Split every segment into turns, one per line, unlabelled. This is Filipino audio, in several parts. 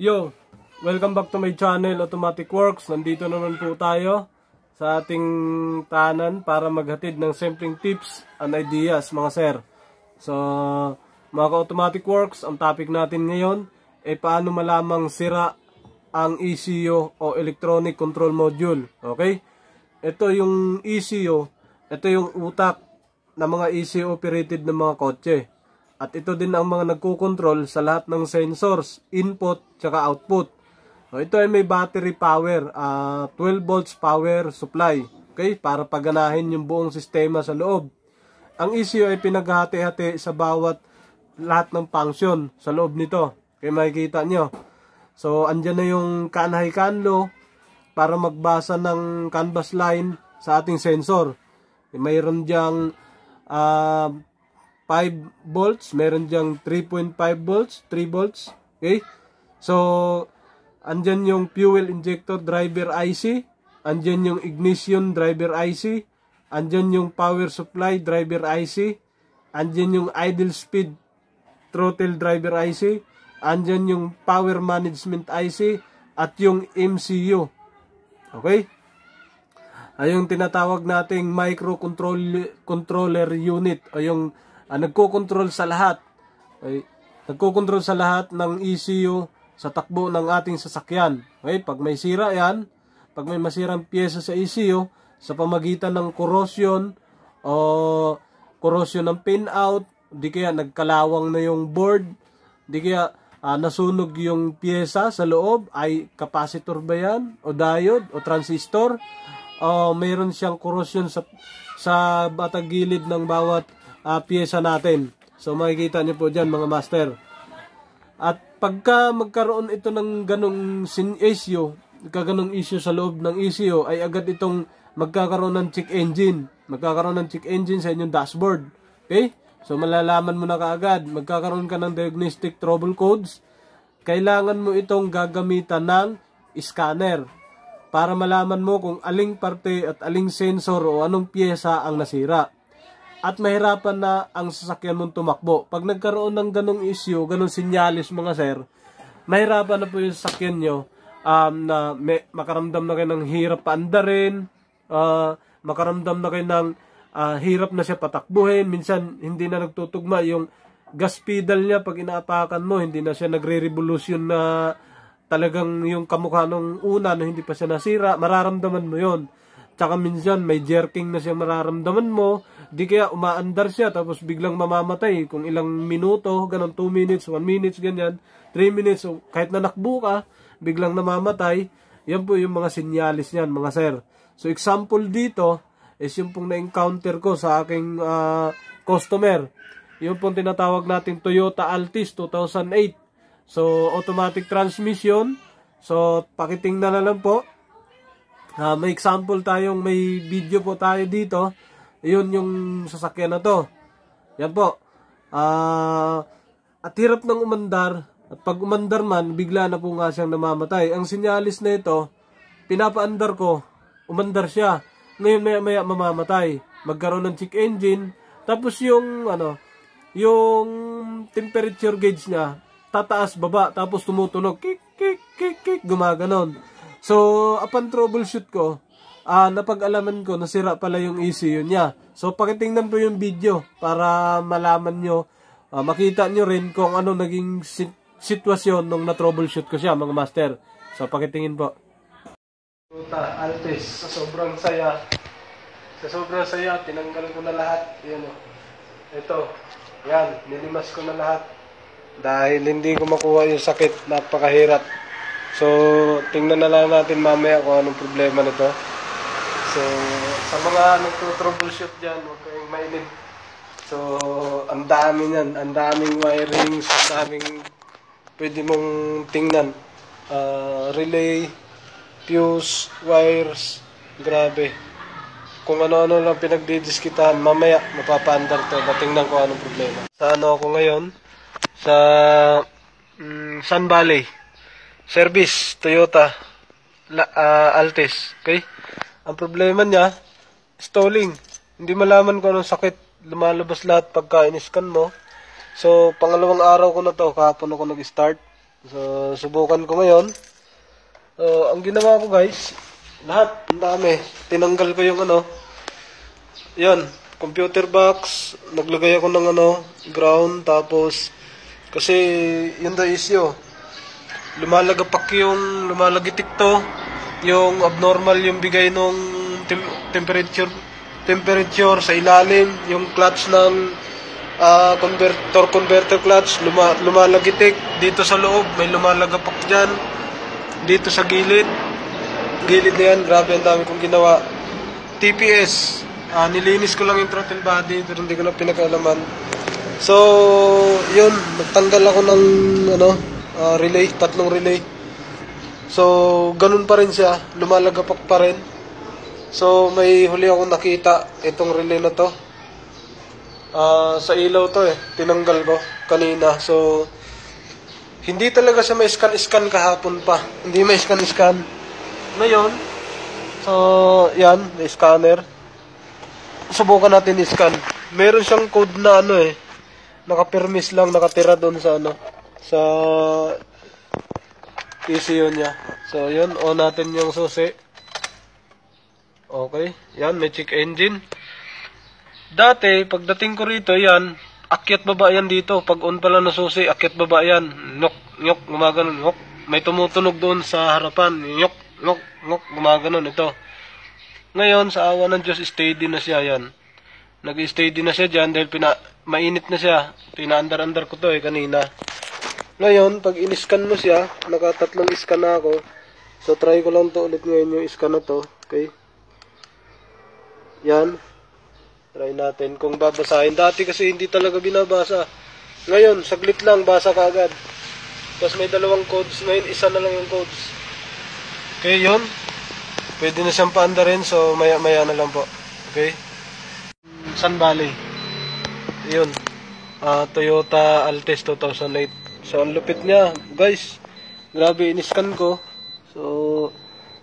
Yo, welcome back to my channel Automatic Works. Nandito naman po tayo sa ating tanan para maghatid ng simpleng tips and ideas mga sir. So, mga ka-Automatic Works, ang topic natin ngayon ay paano malamang sira ang ECU o Electronic Control Module. Okay? Ito yung ECU, ito yung utak ng mga ECU operated ng mga kotse. At ito din ang mga nagkukontrol sa lahat ng sensors, input, tsaka output. So, ito ay may battery power, uh, 12 volts power supply. Okay? Para paganahin yung buong sistema sa loob. Ang ECU ay pinaghati-hati sa bawat lahat ng function sa loob nito. Okay, makikita nyo. So, andyan na yung kanhay kanlo para magbasa ng canvas line sa ating sensor. Mayroon diyang uh, 5 volts, meron diyang 3.5 volts, 3 volts. Okay? So, andyan yung fuel injector driver IC, andyan yung ignition driver IC, andyan yung power supply driver IC, andyan yung idle speed throttle driver IC, andyan yung power management IC, at yung MCU. Okay? Ay yung tinatawag nating microcontroller unit o yung uh, nagko-control sa lahat. Okay? Nagko-control sa lahat ng ECU sa takbo ng ating sasakyan. Okay? Pag may sira yan, pag may masirang pyesa sa ECU, sa pamagitan ng corrosion o corrosion ng pin-out, di kaya nagkalawang na yung board, di kaya uh, nasunog yung pyesa sa loob, ay capacitor ba yan? O diode? O transistor? O mayroon siyang corrosion sa, sa batag gilid ng bawat uh, pyesa natin. So makikita niyo po dyan mga master. At pagka magkaroon ito ng ganong sin issue, kaganong issue sa loob ng ECU, ay agad itong magkakaroon ng check engine. Magkakaroon ng check engine sa inyong dashboard. Okay? So malalaman mo na kaagad, magkakaroon ka ng diagnostic trouble codes. Kailangan mo itong gagamitan ng scanner para malaman mo kung aling parte at aling sensor o anong pyesa ang nasira at mahirapan na ang sasakyan mong tumakbo. Pag nagkaroon ng ganong issue, ganong sinyalis mga sir, mahirapan na po yung sasakyan nyo um, na may, makaramdam na kayo ng hirap paandarin, uh, makaramdam na kayo ng uh, hirap na siya patakbuhin, minsan hindi na nagtutugma yung gas pedal niya pag inaapakan mo, hindi na siya nagre-revolution na talagang yung kamukha nung una na hindi pa siya nasira, mararamdaman mo yon Tsaka minsan may jerking na siya mararamdaman mo, di kaya umaandar siya tapos biglang mamamatay kung ilang minuto, ganun 2 minutes, 1 minutes, ganyan, 3 minutes, so kahit na nakbu ka, biglang namamatay, yan po yung mga sinyalis niyan, mga sir. So example dito is yung pong na-encounter ko sa aking uh, customer. Yung pong tinatawag natin Toyota Altis 2008. So automatic transmission. So pakitingnan na lang po Uh, may example tayong may video po tayo dito. Yun yung sasakyan na to. Yan po. Uh, at hirap ng umandar. At pag umandar man, bigla na po nga siyang namamatay. Ang sinyalis na ito, pinapaandar ko, umandar siya. Ngayon maya maya mamamatay. Magkaroon ng check engine. Tapos yung ano, yung temperature gauge niya, tataas baba, tapos tumutunog, kik, kik, kik, kik, gumaganon. So, upon troubleshoot ko, uh, napag-alaman ko nasira pala yung ECU niya. So, pakitingnan po yung video para malaman nyo, uh, makita nyo rin kung ano naging sit sitwasyon nung na-troubleshoot ko siya, mga master. So, pakitingin po. Toyota Altis, sa sobrang saya, sa sobrang saya, tinanggal ko na lahat. Yan o. Ito, yan, nilimas ko na lahat. Dahil hindi ko makuha yung sakit, napakahirap. So, tingnan na lang natin mamaya kung anong problema nito. So, sa mga nagto-troubleshoot dyan, huwag kayong mainid. So, ang dami niyan. Ang daming wirings, ang daming pwede mong tingnan. Uh, relay, fuse, wires, grabe. Kung ano-ano lang pinagdidiskitahan, mamaya mapapaandar to. Matingnan ko anong problema. Sa ano ako ngayon? Sa mm, Sun Valley. Service, Toyota La, uh, Altis. Okay? Ang problema niya, stalling. Hindi malaman kung anong sakit. Lumalabas lahat pagka in-scan mo. So, pangalawang araw ko na to, kahapon ako nag-start. So, subukan ko ngayon. So, ang ginawa ko guys, lahat, ang dami. Tinanggal ko yung ano, yan, computer box, naglagay ako ng ano, ground, tapos, kasi, yun the issue. Lumalagapak yung, lumalagitik to, yung abnormal yung bigay nung tem- temperature, temperature sa ilalim, yung clutch ng ah converter, converter clutch, luma, lumalagitik dito sa loob, may lumalagapak dyan, dito sa gilid, gilid na yan, grabe ang dami kong ginawa. TPS, ah, nilinis ko lang yung throttle body, pero hindi ko na pinakalaman. So, yun, nagtanggal ako ng ano, ah, relay, tatlong relay. So, ganun pa rin siya, lumalagapak pa rin. So, may huli akong nakita, itong relay na to. Ah, sa ilaw to eh, tinanggal ko kanina. So, hindi talaga siya may scan-scan kahapon pa. Hindi may scan-scan. Ngayon, so, yan, may scanner. Subukan natin i-scan. Meron siyang code na ano eh, naka-permis lang, nakatira doon sa ano, sa PCU niya. So, yun, on natin yung susi. Okay, yan, may check engine. Dati, pagdating ko rito, yan, akyat baba yan dito. Pag on pala na susi, akyat baba yan. Nyok, nyok, gumaganon, nyok. May tumutunog doon sa harapan. Nyok, nyok, nyok, gumaganon ito. Ngayon, sa awa ng Diyos, steady na siya yan. Nag-steady na siya dyan dahil pina, mainit na siya. Pinaandar-andar ko to eh kanina. Ngayon, pag in-scan mo siya, nakatatlong scan na ako. So, try ko lang to ulit ngayon yung scan na to. Okay? Yan. Try natin kung babasahin. Dati kasi hindi talaga binabasa. Ngayon, saglit lang, basa ka agad. Tapos may dalawang codes. Ngayon, isa na lang yung codes. Okay, yun. Pwede na siyang paanda rin. So, maya-maya na lang po. Okay? Sun Valley. Yun. Ah, Toyota Altis 2008. So, ang lupit niya. Guys, grabe, in-scan ko. So,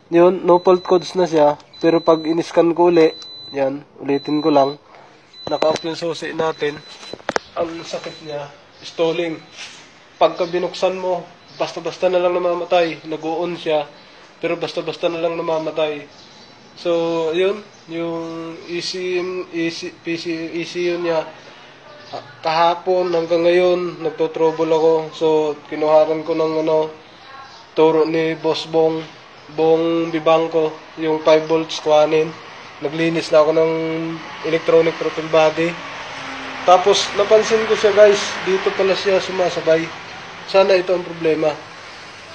yun, no fault codes na siya. Pero pag in-scan ko uli, yan, ulitin ko lang. Naka-off yung susi natin. Ang sakit niya, stalling. Pagka binuksan mo, basta-basta na lang namamatay. Nag-on siya, pero basta-basta na lang namamatay. So, yun, yung ECM, EC, PC, ECU niya, kahapon hanggang ngayon, nagto-trouble ako. So, kinuharan ko ng ano, turo ni Boss Bong, Bong Bibangko, yung 5 volts kuhanin. Naglinis na ako ng electronic throttle body. Tapos, napansin ko siya guys, dito pala siya sumasabay. Sana ito ang problema.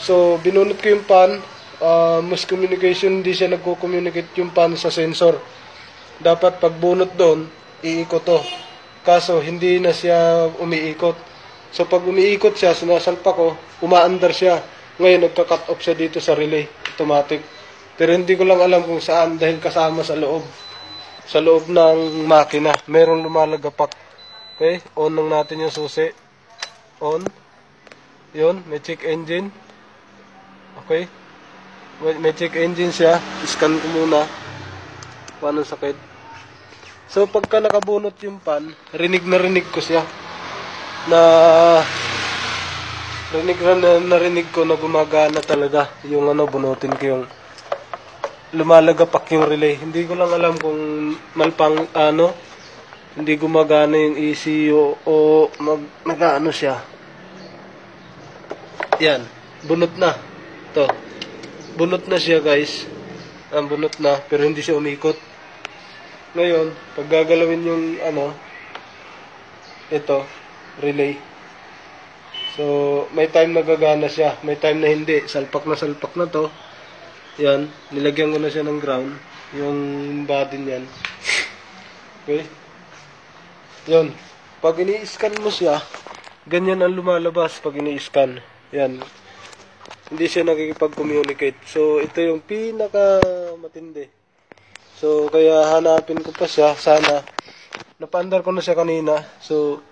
So, binunot ko yung pan, uh, miscommunication, hindi siya nagko-communicate yung pan sa sensor. Dapat pag bunot doon, iikot to. Kaso, hindi na siya umiikot. So, pag umiikot siya, sinasalpa ko, umaandar siya. Ngayon, nagka-cut off siya dito sa relay, automatic. Pero hindi ko lang alam kung saan dahil kasama sa loob. Sa loob ng makina, merong lumalagapak. Okay, on lang natin yung susi. On. Yun, may check engine. Okay. May, check engine siya. Scan ko muna. Paano sakit. So, pagka nakabunot yung pan, rinig na rinig ko siya. Na rinig na narinig ko na gumagana talaga yung ano, bunutin ko yung lumalagapak yung relay. Hindi ko lang alam kung malpang ano, hindi gumagana yung ECU o mag, nag-ano siya. Yan, bunot na. To. Bunot na siya guys. Ang bunot na, pero hindi siya umikot. Ngayon, pag gagalawin yung ano, ito, relay. So, may time na gagana siya, may time na hindi. Salpak na salpak na to. Yan, nilagyan ko na siya ng ground. Yung body niyan. Okay? Yun. Pag ini-scan mo siya, ganyan ang lumalabas pag ini-scan. Yan. Hindi siya nakikipag-communicate. So, ito yung pinaka matindi. So, kaya hanapin ko pa siya. Sana. Napaandar ko na siya kanina. So,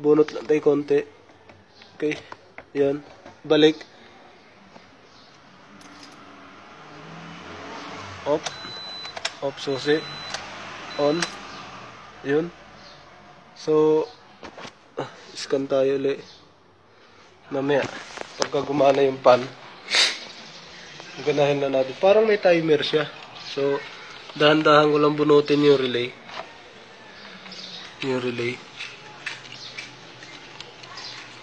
bunot lang tayo konti. Okay. Yan. Balik. Off. Off susi. On. Yun. So, scan tayo ulit. Mamaya. pagka gumana yung pan. Ganahin na natin. Parang may timer siya. So, dahan-dahan ko lang bunutin yung relay. Yung relay.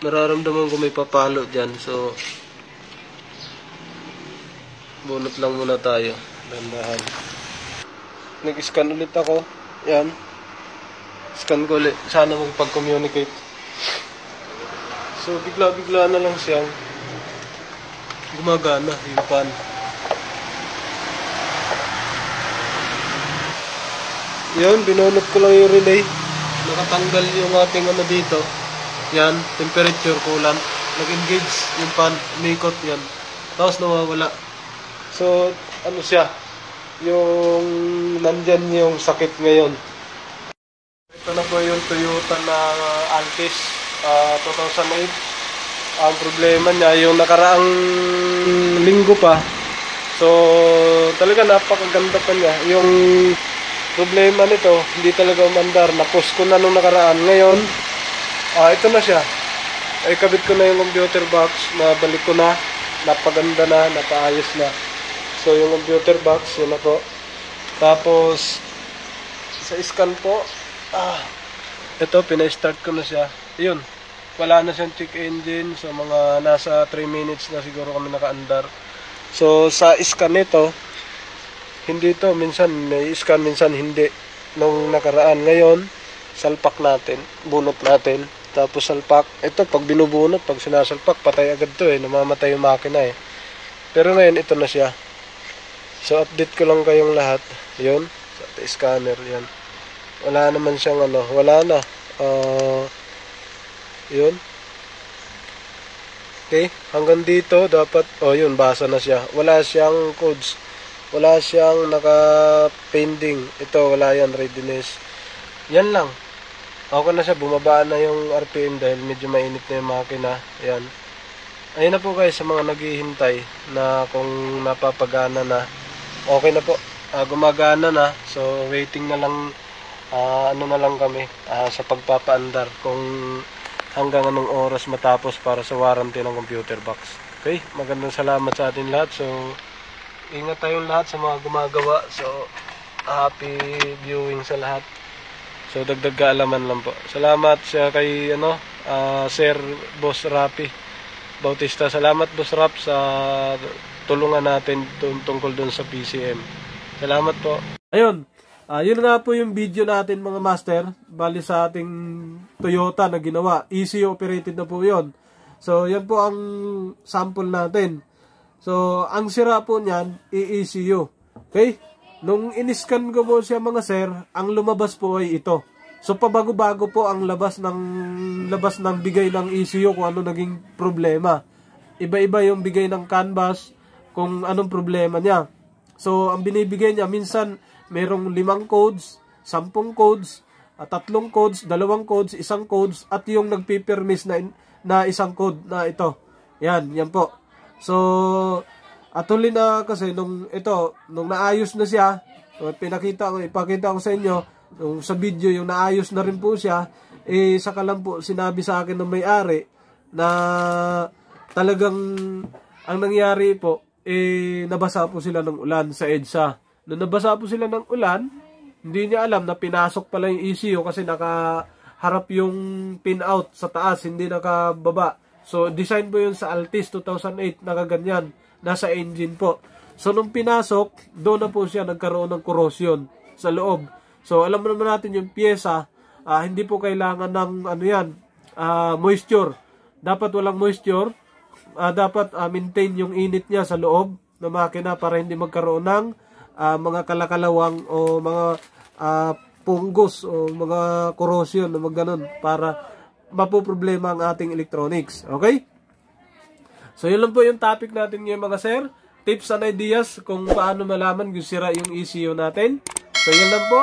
Nararamdaman ko may papalo dyan. So, bunot lang muna tayo. Dahan-dahan. Nag-scan ulit ako. Yan. Scan ko ulit. Sana magpag-communicate. So, bigla-bigla na lang siyang gumagana yung pan. Yun, binunot ko lang yung relay. Nakatanggal yung ating ano dito. Yan, temperature coolant. Nag-engage yung pan, umikot yan. Tapos nawawala. So, ano siya? Yung nandyan yung sakit ngayon. Ito na po yung Toyota na Altis uh, 2008 ang problema niya yung nakaraang linggo pa so talaga napakaganda pa niya yung problema nito hindi talaga umandar. Na-post ko na nung nakaraan. Ngayon ah, ito na siya. Ay kabit ko na yung computer box. Nabalik ko na. Napaganda na napaayos na. So yung computer box yun na po. Tapos sa scan po ah, ito pina-start ko na siya. Yun wala na siyang check engine. So mga nasa 3 minutes na siguro kami nakaandar. So sa scan nito hindi to minsan may scan minsan hindi. Nung nakaraan ngayon salpak natin bunot natin. Tapos salpak ito pag binubunot pag sinasalpak patay agad to eh namamatay yung makina eh. Pero ngayon ito na siya. So update ko lang kayong lahat. Yun sa scanner yan. Wala naman siyang ano wala na. Uh, yun. Okay, hanggang dito dapat, oh yun, basa na siya. Wala siyang codes. Wala siyang naka-pending. Ito, wala yan, readiness. Yan lang. Okay na siya, bumaba na yung RPM dahil medyo mainit na yung makina. Yan. Ayun na po guys sa mga naghihintay na kung napapagana na. Okay na po. Uh, gumagana na. So, waiting na lang, uh, ano na lang kami uh, sa pagpapaandar. Kung hanggang anong oras matapos para sa warranty ng computer box. Okay, magandang salamat sa atin lahat. So, ingat tayong lahat sa mga gumagawa. So, happy viewing sa lahat. So, dagdag kaalaman lang po. Salamat sa kay, ano, uh, Sir Boss Rapi Bautista. Salamat Boss Rap sa tulungan natin tungkol dun sa PCM. Salamat po. Ayun, Uh, yun nga po yung video natin mga master. Bali sa ating Toyota na ginawa. Easy operated na po yon. So, yan po ang sample natin. So, ang sira po niyan, i-ECU. Okay? Nung iniscan ko po siya mga sir, ang lumabas po ay ito. So, pabago-bago po ang labas ng labas ng bigay ng ECU kung ano naging problema. Iba-iba yung bigay ng canvas kung anong problema niya. So, ang binibigay niya, minsan, merong limang codes, sampung codes, at tatlong codes, dalawang codes, isang codes, at yung nagpipermis na, na isang code na ito. Yan, yan po. So, atuloy na kasi nung ito, nung naayos na siya, pinakita ko, ipakita ko sa inyo, nung sa video, yung naayos na rin po siya, eh, saka lang po sinabi sa akin ng may-ari na talagang ang nangyari po, eh, nabasa po sila ng ulan sa EDSA. Nung nabasa po sila ng ulan, hindi niya alam na pinasok pala yung ECU kasi nakaharap yung pin out sa taas, hindi nakababa. So, design po yun sa Altis 2008, nakaganyan. Nasa engine po. So, nung pinasok, doon na po siya nagkaroon ng corrosion sa loob. So, alam naman natin yung pyesa, uh, hindi po kailangan ng ano yan, uh, moisture. Dapat walang moisture. Uh, dapat uh, maintain yung init niya sa loob ng makina para hindi magkaroon ng uh, mga kalakalawang o mga uh, punggos o mga corrosion o mga ganun para mapoproblema ang ating electronics. Okay? So, yun lang po yung topic natin ngayon mga sir. Tips and ideas kung paano malaman kung sira yung ECU natin. So, yun lang po.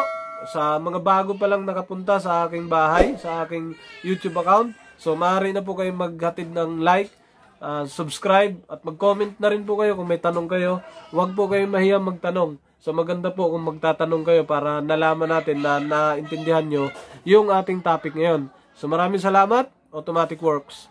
Sa mga bago pa lang nakapunta sa aking bahay, sa aking YouTube account. So, maaari na po kayong maghatid ng like, uh, subscribe, at mag-comment na rin po kayo kung may tanong kayo. Huwag po kayong mahiyang magtanong. So maganda po kung magtatanong kayo para nalaman natin na naintindihan nyo yung ating topic ngayon. So maraming salamat, Automatic Works.